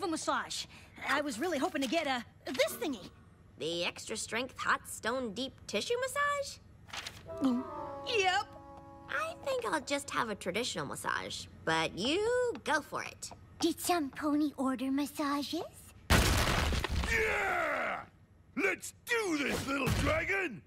have a massage. I was really hoping to get a this thingy. The extra strength hot stone deep tissue massage? Mm. Yep. I think I'll just have a traditional massage, but you go for it. Did some pony order massages? Yeah! Let's do this, little dragon!